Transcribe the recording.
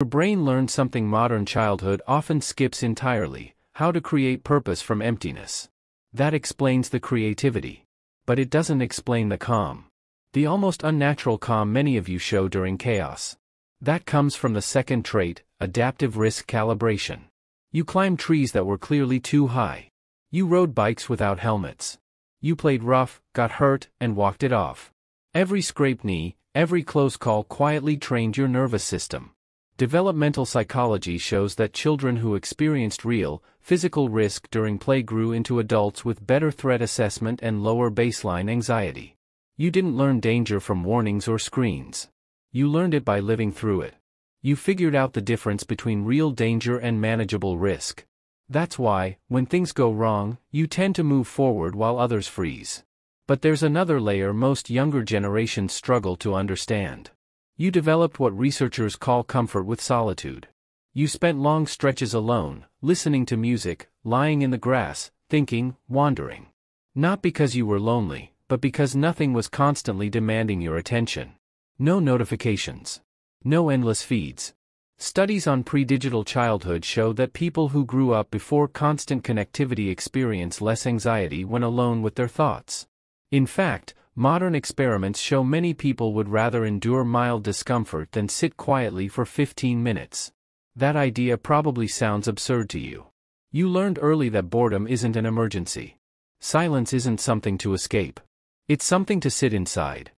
Your brain learned something modern childhood often skips entirely, how to create purpose from emptiness. That explains the creativity. But it doesn't explain the calm. The almost unnatural calm many of you show during chaos. That comes from the second trait, adaptive risk calibration. You climbed trees that were clearly too high. You rode bikes without helmets. You played rough, got hurt, and walked it off. Every scraped knee, every close call quietly trained your nervous system. Developmental psychology shows that children who experienced real, physical risk during play grew into adults with better threat assessment and lower baseline anxiety. You didn't learn danger from warnings or screens. You learned it by living through it. You figured out the difference between real danger and manageable risk. That's why, when things go wrong, you tend to move forward while others freeze. But there's another layer most younger generations struggle to understand. You developed what researchers call comfort with solitude. You spent long stretches alone, listening to music, lying in the grass, thinking, wandering. Not because you were lonely, but because nothing was constantly demanding your attention. No notifications. No endless feeds. Studies on pre-digital childhood show that people who grew up before constant connectivity experience less anxiety when alone with their thoughts. In fact, modern experiments show many people would rather endure mild discomfort than sit quietly for 15 minutes. That idea probably sounds absurd to you. You learned early that boredom isn't an emergency. Silence isn't something to escape. It's something to sit inside.